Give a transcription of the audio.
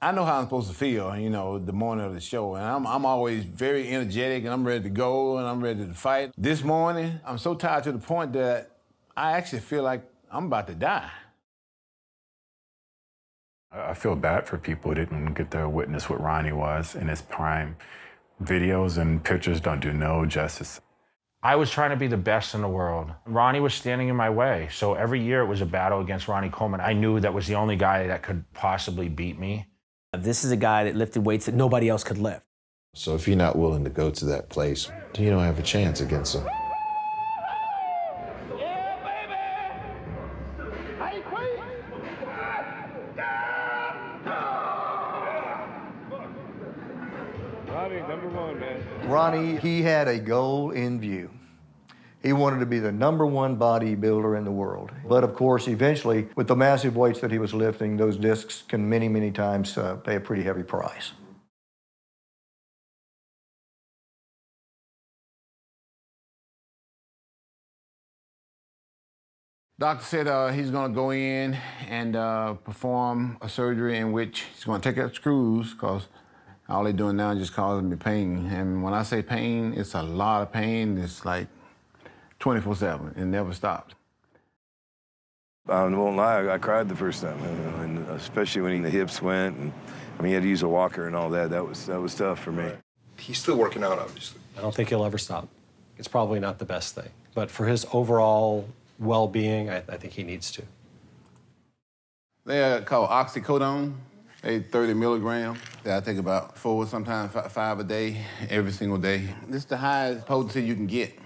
I know how I'm supposed to feel, you know, the morning of the show. And I'm, I'm always very energetic and I'm ready to go and I'm ready to fight. This morning, I'm so tired to the point that I actually feel like I'm about to die. I feel bad for people who didn't get to witness what Ronnie was in his prime. Videos and pictures don't do no justice. I was trying to be the best in the world. Ronnie was standing in my way. So every year it was a battle against Ronnie Coleman. I knew that was the only guy that could possibly beat me. This is a guy that lifted weights that nobody else could lift. So if you're not willing to go to that place, you don't have a chance against him. Ronnie, number one, man. Ronnie, he had a goal in view. He wanted to be the number one bodybuilder in the world. But of course, eventually, with the massive weights that he was lifting, those discs can many, many times uh, pay a pretty heavy price. Doctor said uh, he's going to go in and uh, perform a surgery in which he's going to take out screws because all they're doing now is just causing me pain. And when I say pain, it's a lot of pain. It's like 24 7. It never stops. I won't lie, I, I cried the first time, you know, and especially when the hips went, and I mean, he had to use a walker and all that. That was that was tough for me. He's still working out, obviously. I don't think he'll ever stop. It's probably not the best thing, but for his overall well-being, I, I think he needs to. They're uh, called oxycodone. They 30 milligrams. I take about four, sometimes five a day, every single day. This is the highest potency you can get.